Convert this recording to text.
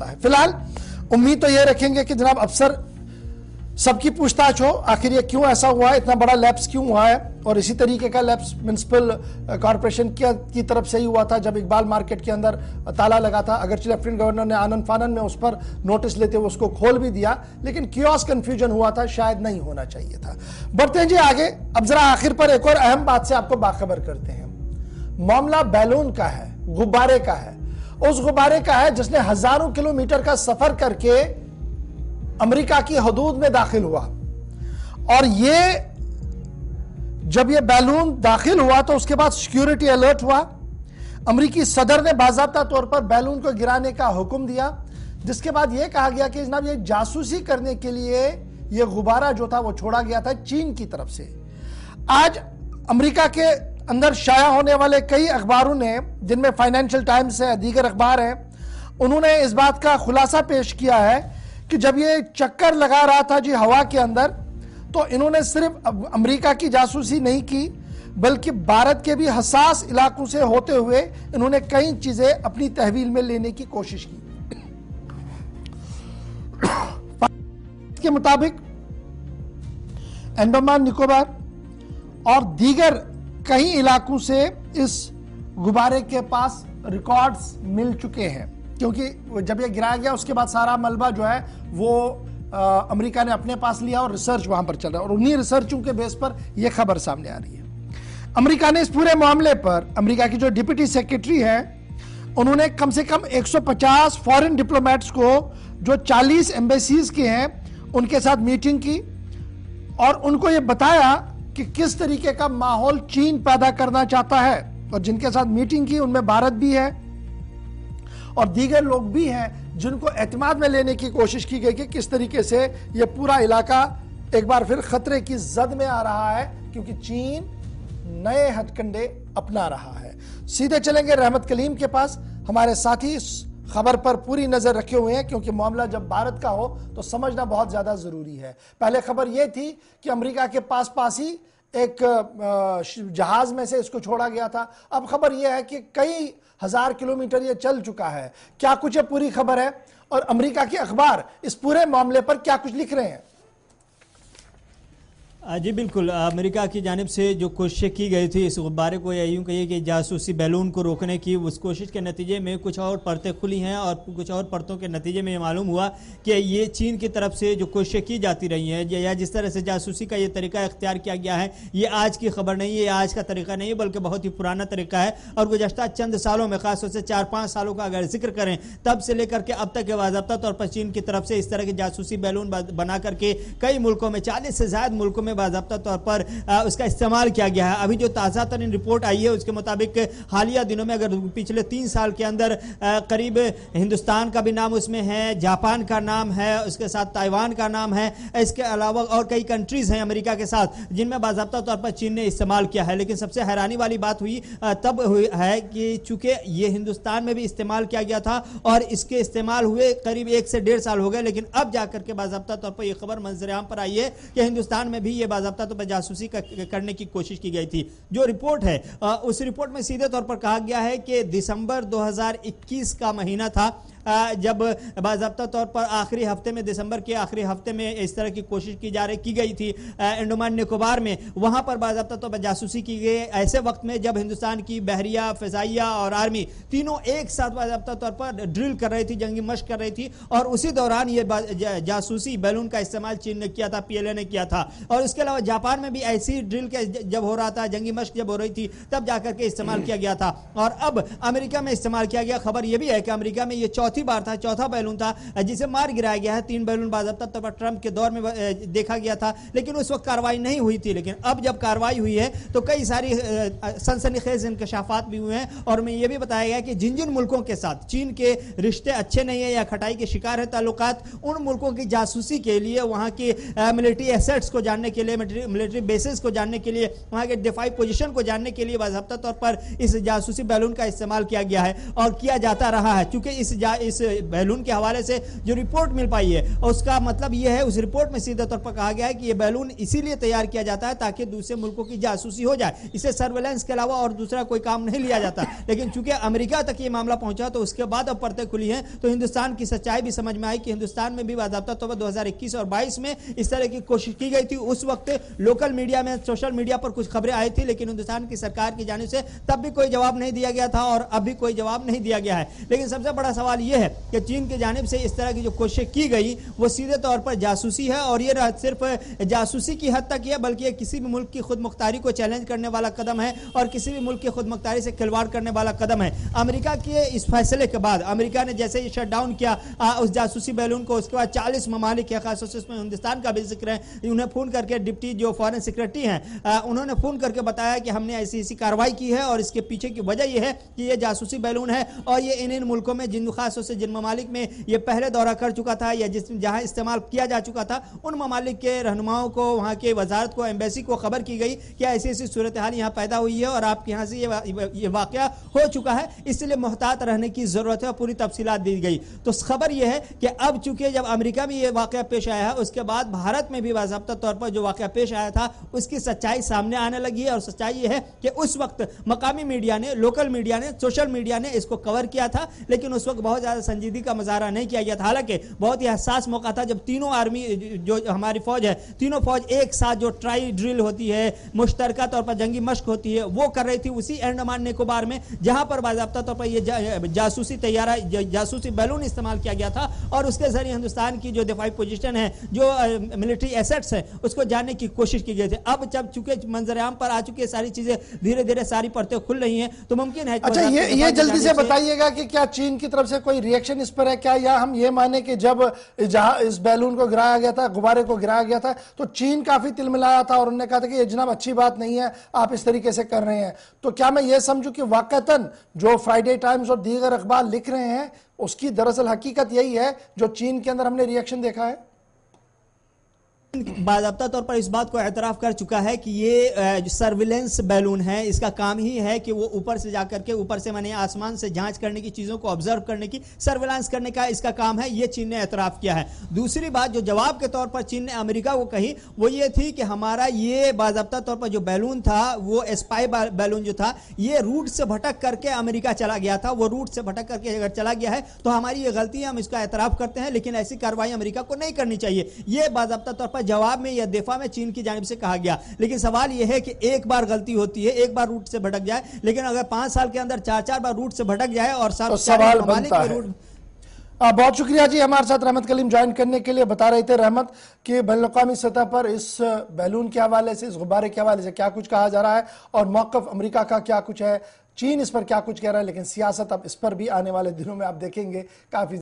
है। फ़िलहाल, उम्मीद तो ये रखेंगे कि जनाब अफसर सबकी पूछताछ हो। आखिर ये क्यों ऐसा हुआ है? इतना बड़ा लैप्स क्यों हुआ है? और इसी तरीके का लैप्स म्यूनसिपल कॉरपोरेशन की तरफ़ से ही हुआ था जब इकबाल मार्केट के अंदर ताला लगा था। अगरचे लेफ्टिनेंट गवर्नर ने आनंद फानन में उस पर नोटिस लेते हुए उसको खोल भी दिया, लेकिन क्योस कंफ्यूजन हुआ था, शायद नहीं होना चाहिए था। बढ़ते हैं जी आगे। अब जरा आखिर पर एक और अहम बात से आपको बाखबर करते हैं। मामला बैलून का है, गुब्बारे का है। उस गुब्बारे का है जिसने हज़ारों किलोमीटर का सफ़र करके अमेरिका की हदूद में दाखिल हुआ। और ये जब ये बैलून दाखिल हुआ तो उसके बाद सिक्योरिटी अलर्ट हुआ। अमरीकी सदर ने बाजाबता तौर पर बैलून को गिराने का हुक्म दिया, जिसके बाद यह कहा गया कि जनाब ये जासूसी करने के लिए यह गुब्बारा जो था वो छोड़ा गया था चीन की तरफ़ से। आज अमेरिका के अंदर शाया होने वाले कई अखबारों ने, जिनमें फाइनेंशियल टाइम्स है, दीगर अखबार हैं, उन्होंने इस बात का खुलासा पेश किया है कि जब ये चक्कर लगा रहा था जी हवा के अंदर तो इन्होंने सिर्फ़ अमेरिका की जासूसी नहीं की, बल्कि भारत के भी हसास इलाकों से होते हुए इन्होंने कई चीज़ें अपनी तहवील में लेने की कोशिश की। के मुताबिक अंडमान निकोबार और दीगर कई इलाकों से इस गुब्बारे के पास रिकॉर्ड्स मिल चुके हैं। क्योंकि जब ये गिराया गया, उसके बाद सारा मलबा जो है, वो अमेरिका ने अपने पास लिया और रिसर्च वहाँ पर चल रहा है। और उन्हीं रिसर्चों के बेस पर यह खबर सामने आ रही है। अमेरिका ने इस पूरे मामले पर, अमेरिका की जो डिप्टी सेक्रेटरी है, उन्होंने कम से कम 150 फॉरेन डिप्लोमेट्स को, जो 40 एम्बेसीज के हैं, उनके साथ मीटिंग की और उनको ये बताया कि किस तरीके का माहौल चीन पैदा करना चाहता है और जिनके साथ मीटिंग की, उनमें भारत भी है और दीगर लोग भी हैं जिनको एतमाद में लेने की कोशिश की गई कि किस तरीके से यह पूरा इलाका एक बार फिर खतरे की जद में आ रहा है, क्योंकि चीन नए हथकंडे अपना रहा है। सीधे चलेंगे रहमत कलीम के पास। हमारे साथी खबर पर पूरी नज़र रखे हुए हैं, क्योंकि मामला जब भारत का हो तो समझना बहुत ज़्यादा ज़रूरी है। पहले खबर यह थी कि अमेरिका के पास पास ही एक जहाज़ में से इसको छोड़ा गया था। अब खबर यह है कि कई हज़ार किलोमीटर यह चल चुका है। क्या कुछ पूरी खबर है? और अमेरिका के अखबार इस पूरे मामले पर क्या कुछ लिख रहे हैं? जी बिल्कुल अमेरिका की जानब से जो कोशिश की गई थी इस गुब्बारे को या यूँ कहिए कि जासूसी बैलून को रोकने की, उस कोशिश के नतीजे में कुछ और परतें खुली हैं और कुछ और परतों के नतीजे में ये मालूम हुआ कि ये चीन की तरफ़ से जो कोशिशें की जाती रही हैं, या जिस तरह से जासूसी का ये तरीका इख्तियार किया गया है, ये आज की खबर नहीं है आज का तरीका नहीं है बल्कि बहुत ही पुराना तरीका है और गुजशत चंद सालों में, खासतौर से चार पाँच सालों का अगर ज़िक्र करें, तब से लेकर के अब तक के बाबा तौर पर चीन की तरफ़ से इस तरह की जासूसी बैलून बना करके कई मुल्कों में, चालीस से ज़्यादा मुल्कों में बाबा तौर पर उसका इस्तेमाल किया गया है। अभी जो ताज़ा तरीन रिपोर्ट आई है, उसके मुताबिक हालिया दिनों में अगर पिछले तीन साल के अंदर करीब हिंदुस्तान का भी नाम उसमें है, जापान का नाम है, उसके साथ ताइवान का नाम है, इसके अलावा और कई कंट्रीज़ हैं अमेरिका के साथ, जिनमें बाबा तौर पर चीन ने इस्तेमाल किया है। लेकिन सबसे हैरानी वाली बात हुई तब हुई, है कि चूँकि ये हिंदुस्तान में भी इस्तेमाल किया गया था और इसके इस्तेमाल हुए करीब एक से डेढ़ साल हो गए, लेकिन अब जाकर के बाबा तौर पर यह खबर मंजर आम पर आई है कि हिंदुस्तान में भी ये बाबा तो जासूसी करने की कोशिश की गई थी। जो रिपोर्ट है उस रिपोर्ट में सीधे तौर पर कहा गया है कि दिसंबर 2021 का महीना था। जब बाबा तौर पर आखिरी हफ़्ते में, दिसंबर के आखिरी हफ़्ते में इस तरह की कोशिश की जा रही, की गई थी अंडोमान निकोबार में, वहाँ पर बाबा तौर पर जासूसी की गई। ऐसे वक्त में जब हिंदुस्तान की बहरिया फिजाइया और आर्मी तीनों एक साथ बाबा तौर पर ड्रिल कर रही थी, जंगी मश्क कर रही थी, और उसी दौरान ये जासूसी बैलून का इस्तेमाल चीन ने किया था, पीएलए ने किया था। और उसके अलावा जापान में भी ऐसी ड्रिल के जब हो रहा था, जंगी मश्क जब हो रही थी, तब जाकर के इस्तेमाल किया गया था। और अब अमेरिका में इस्तेमाल किया गया। खबर यह भी है कि अमेरिका में यह चौथी चौथी बार था, चौथा बैलून था, जिसे मार गिराया गया है। तीन बैलून बाजाबता तौर पर ट्रंप के दौर में देखा गया था, लेकिन उस वक्त कार्रवाई नहीं हुई थी। लेकिन अब जब कार्रवाई हुई है तो कई सारी सनसनीखेज इंकशाफात भी हुए हैं, और मैं ये भी बताया गया कि जिन जिन मुल्कों के साथ, चीन के रिश्ते अच्छे नहीं है या खटाई के शिकार है ताल्लुकात, उन मुल्कों की जासूसी के लिए, वहाँ की मिलिट्री एसेट्स को जानने के लिए, मिलिट्री बेसिस को जानने के लिए, वहाँ के डिफाई पोजिशन को जानने के लिए बाबा तौर पर इस जासूसी बैलून का इस्तेमाल किया गया है, और किया जाता रहा है। चूँकि इस इस बैलून के हवाले से जो रिपोर्ट मिल पाई है। और उसका मतलब यह है उस रिपोर्ट में सीधे तौर पर कहा गया है कि यह बैलून इसीलिए तैयार किया जाता है ताकि दूसरे मुल्कों की जासूसी हो जाए। इसे सर्वेलेंस के अलावा और दूसरा कोई काम नहीं लिया जाता। लेकिन चूँकि अमेरिका तक ये मामला पहुँचा तो उसके बाद अब परतें खुली हैं तो हिंदुस्तान की सच्चाई भी समझ में आई कि हिंदुस्तान में भी बाबा तौर दो और बाईस में इस तरह की कोशिश की गई थी। उस वक्त लोकल मीडिया में सोशल मीडिया पर कुछ खबरें आई थी लेकिन हिंदुस्तान की सरकार की जाने से तब भी कोई जवाब नहीं दिया गया था और अब भी कोई जवाब नहीं दिया गया है। लेकिन सबसे बड़ा सवाल यह है कि चीन की जानब से इस तरह की जो कोशिश की गई वो सीधे तौर पर जासूसी है और ये सिर्फ़ जासूसी की हद तक है बल्कि किसी भी मुल्क की खुद मुख्तारी को चैलेंज करने वाला कदम है और किसी भी मुल्क की खुद मुख्तारी से खिलवाड़ करने वाला कदम है। अमेरिका के इस फैसले के बाद अमेरिका ने जैसे ही शट डाउन किया आ, उस जासूसी बैलून को उसके बाद चालीस ममालिक के खास उसमें हिंदुस्तान का भी ज़िक्र है उन्हें फ़ोन करके डिप्टी जो फॉरन सेक्रेटरी हैं। उन्होंने फ़ोन करके बताया कि हमने ऐसी ऐसी कार्रवाई की है और इसके पीछे की वजह यह है कि यह जासूसी बैलून है और ये इन इन मुल्कों में जिन खास से जिन ममालिक में ये पहले दौरा कर चुका था या जिस जहाँ इस्तेमाल किया जा चुका था, उन ममालिक के रहनुमाओं को, वहाँ के वजारत को, एम्बेसी को खबर की गई कि ऐसी ऐसी सूरत हाल यहाँ पैदा हुई है और आपके यहाँ से ये ये वाक़ हो चुका है? इसलिए मोहतात रहने की ज़रूरत है पूरी तफसीत दी गई। तो खबर यह है कि अब चूँकि जब अमरीका में ये वाक़ पेश आया है, उसके बाद भारत में भी बाबा तौर पर जो वाक़ पेश आया था, उसकी सच्चाई सामने आने लगी है और सच्चाई ये है कि उस वक्त मकामी मीडिया ने, लोकल मीडिया ने, सोशल मीडिया ने इसको कवर किया था, लेकिन उस वक्त बहुत ज़्यादा संजीदगी का मुजाहरा नहीं किया गया था। हालाँकि बहुत ही हसास मौका था जब तीनों आर्मी जो हमारी फौज है तीनों फौज एक साथ जो ट्राई ड्रिल होती है मुश्तर तौर पर जंगी मश्क होती है वो कर रही थी उसी अंडमान निकोबार में जहाँ पर बाबा तौर पर यह जासूसी तैयारा जासूसी बैलून इस्तेमाल किया गया था और उसके ज़रिए हिंदुस्तान की जो दिफाई पोजिशन है जो मिलिट्री एसेट्स है उसको जानने की कोशिश की गई थी। अब जब चूँकि मंजरेआम पर आ चुकी है सारी चीज़ें धीरे धीरे सारी परतें खुल रही हैं तो मुमकिन है अच्छा ये ये जल्दी से बताइएगा कि क्या चीन की तरफ़ से कोई रिएक्शन इस पर है? क्या या हम ये माने कि जब जहाँ, इस बैलून को गिराया गया था, गुब्बारे को गिराया गया था तो चीन काफ़ी तिलमिलाया था और उन्होंने कहा था कि ये जनाब अच्छी बात नहीं है, आप इस तरीके से कर रहे हैं। तो क्या मैं ये समझू कि वाकता जो फ्राइडे टाइम्स और दीगर अखबार लिख रहे हैं, उसकी दरअसल हकीकत यही है, जो चीन के अंदर हमने रिएक्शन देखा है? बाबा तौर पर इस बात को एतराफ़ कर चुका है कि ये सर्विलेंस बैलून है, इसका काम ही है कि वो ऊपर से जाकर के, ऊपर से मैंने आसमान से जाँच करने की चीज़ों को ऑब्ज़र्व करने की, सर्विलांस करने का इसका काम है, ये चीन ने एतराफ़ किया है। दूसरी बात जो जवाब के तौर पर चीन ने अमेरिका को कही, वो ये थी कि हमारा ये बाबा तौर पर जो बैलून था, वो स्पाई बैलून जो था, ये रूट से भटक करके अमेरिका चला गया था। वो रूट से भटक करके अगर चला गया है तो हमारी ये गलती है, हम इसका एतराफ़ करते हैं, लेकिन ऐसी कार्रवाई अमेरिका को नहीं करनी चाहिए। ये बाबा तौर पर जवाब में या दिफा में चीन की जानब से कहा गया। लेकिन सवाल यह है कि एक बार गलती होती है एक बार रूट से भटक जाए लेकिन अगर पाँच साल के अंदर चार चार बार रूट से भटक जाए और तो सवाल बनता है। आ, बहुत शुक्रिया जी हमारे साथ रहमत कलीम ज्वाइन करने के लिए बता रहे थे रहमत कि बैन सतह पर इस बैलून के हवाले से इस गुब्बारे के हवाले से क्या कुछ कहा जा रहा है और मौकफ अमेरिका का क्या कुछ है चीन इस पर क्या कुछ कह रहा है लेकिन सियासत अब इस पर भी आने वाले दिनों में आप देखेंगे। काफ़ी